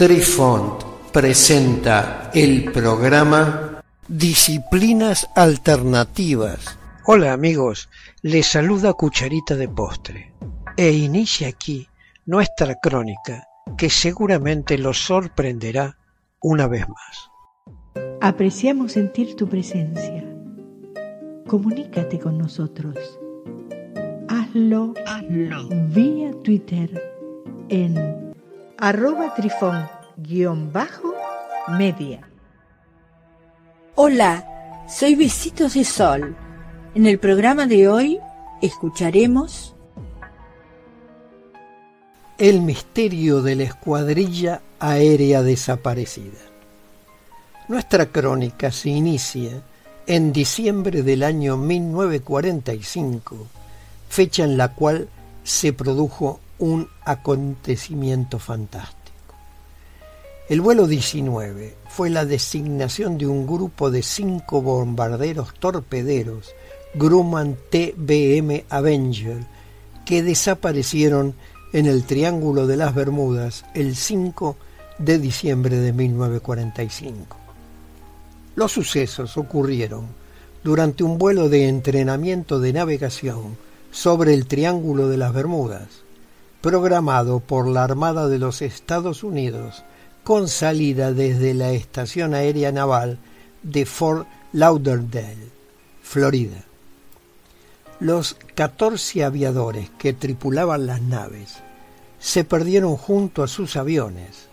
Trifont presenta el programa Disciplinas Alternativas. Hola amigos, les saluda Cucharita de Postre e inicia aquí nuestra crónica que seguramente los sorprenderá una vez más. Apreciamos sentir tu presencia. Comunícate con nosotros. Hazlo, Hazlo. vía Twitter en arroba trifón guion bajo media. Hola, soy Besitos de Sol. En el programa de hoy escucharemos El misterio de la escuadrilla aérea desaparecida. Nuestra crónica se inicia en diciembre del año 1945, fecha en la cual se produjo un acontecimiento fantástico. El vuelo 19 fue la designación de un grupo de cinco bombarderos torpederos Grumman TBM Avenger que desaparecieron en el Triángulo de las Bermudas el 5 de diciembre de 1945. Los sucesos ocurrieron durante un vuelo de entrenamiento de navegación sobre el Triángulo de las Bermudas, programado por la Armada de los Estados Unidos con salida desde la Estación Aérea Naval de Fort Lauderdale, Florida. Los 14 aviadores que tripulaban las naves se perdieron junto a sus aviones,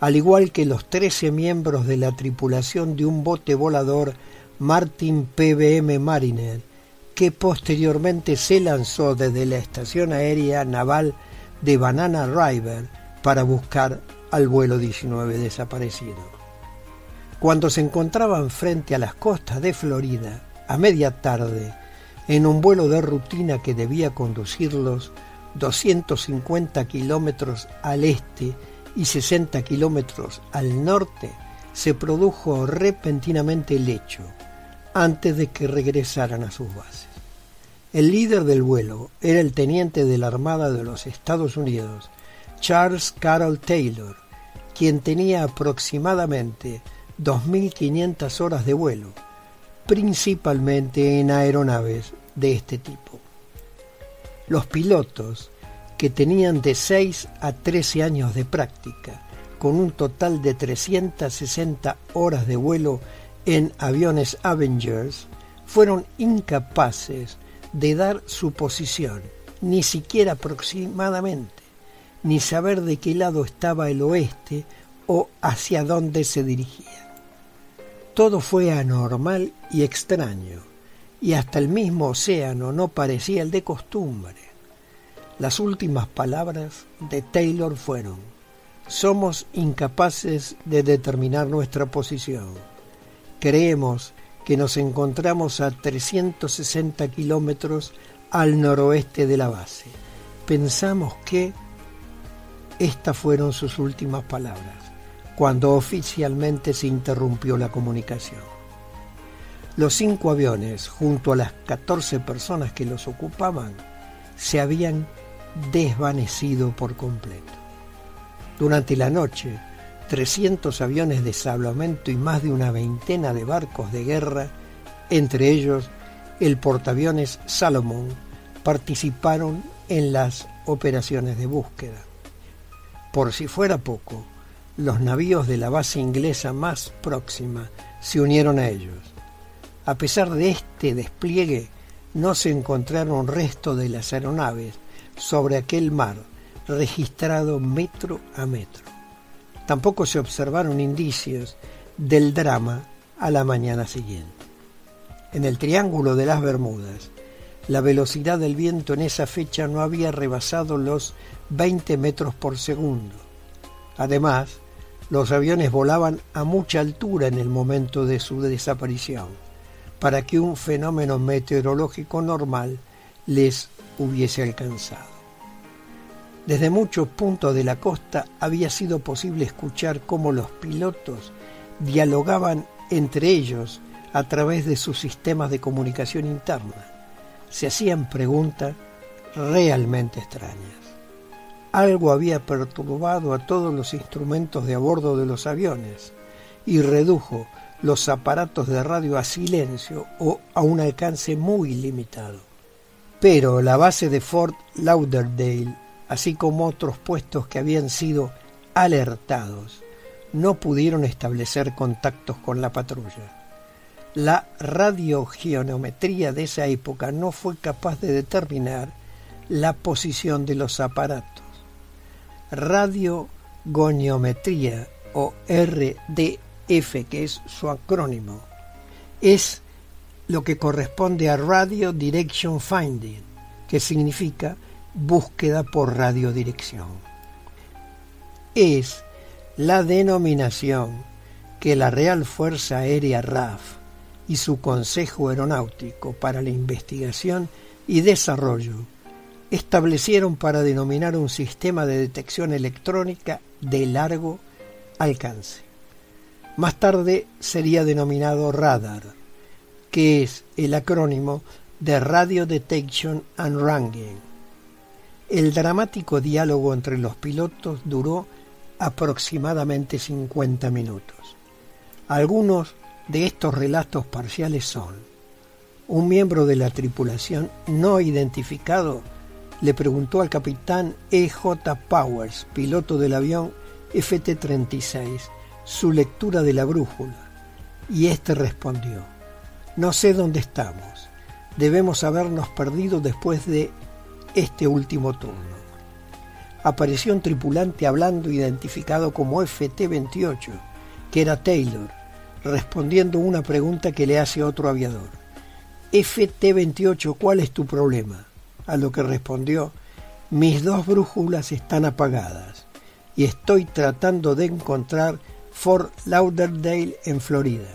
al igual que los 13 miembros de la tripulación de un bote volador Martin PBM Mariner, que posteriormente se lanzó desde la estación aérea naval de Banana River para buscar al vuelo 19 desaparecido. Cuando se encontraban frente a las costas de Florida, a media tarde, en un vuelo de rutina que debía conducirlos 250 kilómetros al este y 60 kilómetros al norte, se produjo repentinamente el hecho antes de que regresaran a sus bases. El líder del vuelo era el teniente de la Armada de los Estados Unidos, Charles Carroll Taylor, quien tenía aproximadamente 2.500 horas de vuelo, principalmente en aeronaves de este tipo. Los pilotos, que tenían de 6 a 13 años de práctica, con un total de 360 horas de vuelo en aviones Avengers, fueron incapaces de dar su posición, ni siquiera aproximadamente, ni saber de qué lado estaba el oeste o hacia dónde se dirigía. Todo fue anormal y extraño, y hasta el mismo océano no parecía el de costumbre. Las últimas palabras de Taylor fueron, somos incapaces de determinar nuestra posición. Creemos que nos encontramos a 360 kilómetros al noroeste de la base. Pensamos que estas fueron sus últimas palabras, cuando oficialmente se interrumpió la comunicación. Los cinco aviones, junto a las 14 personas que los ocupaban, se habían desvanecido por completo. Durante la noche, 300 aviones de salvamento y más de una veintena de barcos de guerra, entre ellos el portaaviones Salomon, participaron en las operaciones de búsqueda. Por si fuera poco, los navíos de la base inglesa más próxima se unieron a ellos. A pesar de este despliegue, no se encontraron restos de las aeronaves sobre aquel mar registrado metro a metro. Tampoco se observaron indicios del drama a la mañana siguiente. En el Triángulo de las Bermudas, la velocidad del viento en esa fecha no había rebasado los 20 metros por segundo. Además, los aviones volaban a mucha altura en el momento de su desaparición, para que un fenómeno meteorológico normal les hubiese alcanzado. Desde muchos puntos de la costa había sido posible escuchar cómo los pilotos dialogaban entre ellos a través de sus sistemas de comunicación interna. Se hacían preguntas realmente extrañas. algo había perturbado a todos los instrumentos de a bordo de los aviones y redujo los aparatos de radio a silencio o a un alcance muy limitado. Pero la base de Fort Lauderdale, así como otros puestos que habían sido alertados, no pudieron establecer contactos con la patrulla. La radiogeometría de esa época no fue capaz de determinar la posición de los aparatos. Radiogoniometría o RDF, que es su acrónimo, es lo que corresponde a Radio Direction Finding, que significa búsqueda por radiodirección. Es la denominación que la Real Fuerza Aérea RAF y su Consejo Aeronáutico para la Investigación y Desarrollo establecieron para denominar un sistema de detección electrónica de largo alcance. Más tarde sería denominado radar, que es el acrónimo de Radio Detection and Ranging. El dramático diálogo entre los pilotos duró aproximadamente 50 minutos. Algunos de estos relatos parciales son un miembro de la tripulación no identificado le preguntó al capitán E.J. Powers, piloto del avión FT-36, su lectura de la brújula, y éste respondió, no sé dónde estamos, debemos habernos perdido después de este último turno. Apareció un tripulante hablando identificado como FT-28, que era Taylor, respondiendo una pregunta que le hace otro aviador. FT-28, ¿cuál es tu problema? a lo que respondió, mis dos brújulas están apagadas y estoy tratando de encontrar Fort Lauderdale en Florida.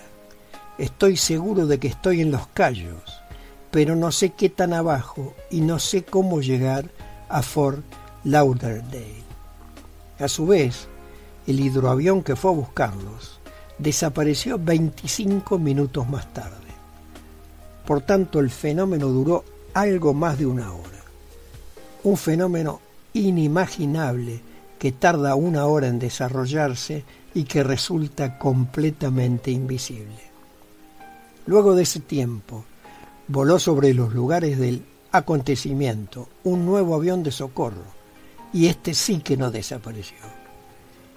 Estoy seguro de que estoy en los Cayos, pero no sé qué tan abajo y no sé cómo llegar a Fort Lauderdale. A su vez, el hidroavión que fue a buscarlos desapareció 25 minutos más tarde. Por tanto, el fenómeno duró algo más de una hora. Un fenómeno inimaginable que tarda una hora en desarrollarse y que resulta completamente invisible. Luego de ese tiempo, voló sobre los lugares del acontecimiento un nuevo avión de socorro, y este sí que no desapareció.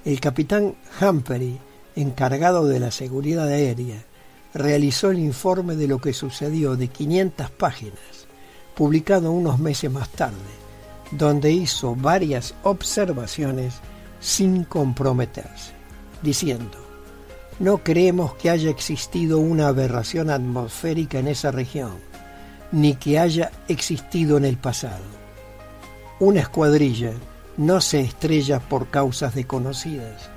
El capitán Humpery, encargado de la seguridad aérea, realizó el informe de lo que sucedió de 500 páginas publicado unos meses más tarde, donde hizo varias observaciones sin comprometerse, diciendo, no creemos que haya existido una aberración atmosférica en esa región, ni que haya existido en el pasado. Una escuadrilla no se estrella por causas desconocidas.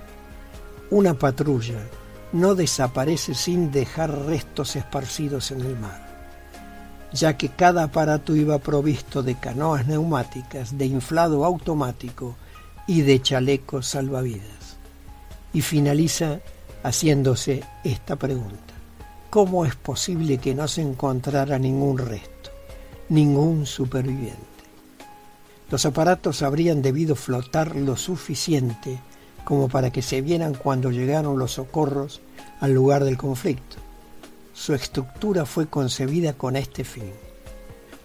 Una patrulla no desaparece sin dejar restos esparcidos en el mar ya que cada aparato iba provisto de canoas neumáticas, de inflado automático y de chalecos salvavidas. Y finaliza haciéndose esta pregunta. ¿Cómo es posible que no se encontrara ningún resto, ningún superviviente? Los aparatos habrían debido flotar lo suficiente como para que se vieran cuando llegaron los socorros al lugar del conflicto su estructura fue concebida con este fin.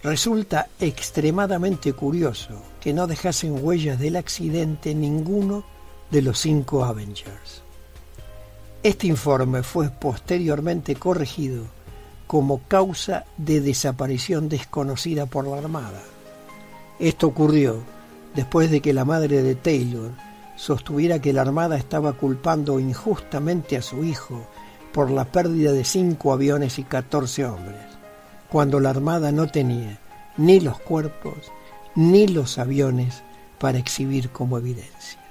Resulta extremadamente curioso que no dejasen huellas del accidente ninguno de los cinco Avengers. Este informe fue posteriormente corregido como causa de desaparición desconocida por la Armada. Esto ocurrió después de que la madre de Taylor sostuviera que la Armada estaba culpando injustamente a su hijo por la pérdida de cinco aviones y 14 hombres, cuando la Armada no tenía ni los cuerpos ni los aviones para exhibir como evidencia.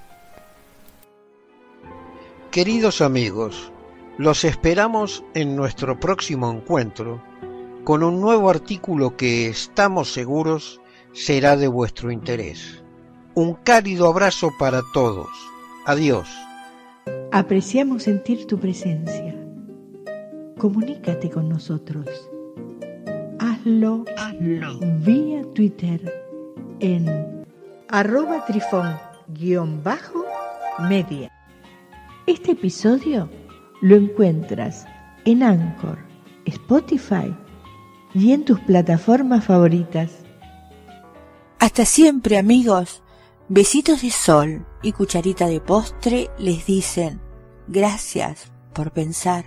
Queridos amigos, los esperamos en nuestro próximo encuentro con un nuevo artículo que estamos seguros será de vuestro interés. Un cálido abrazo para todos. Adiós. Apreciamos sentir tu presencia comunícate con nosotros. Hazlo, vía Twitter en arroba trifón guion bajo media. Este episodio lo encuentras en Anchor, Spotify y en tus plataformas favoritas. Hasta siempre amigos. Besitos de sol y cucharita de postre les dicen gracias por pensar.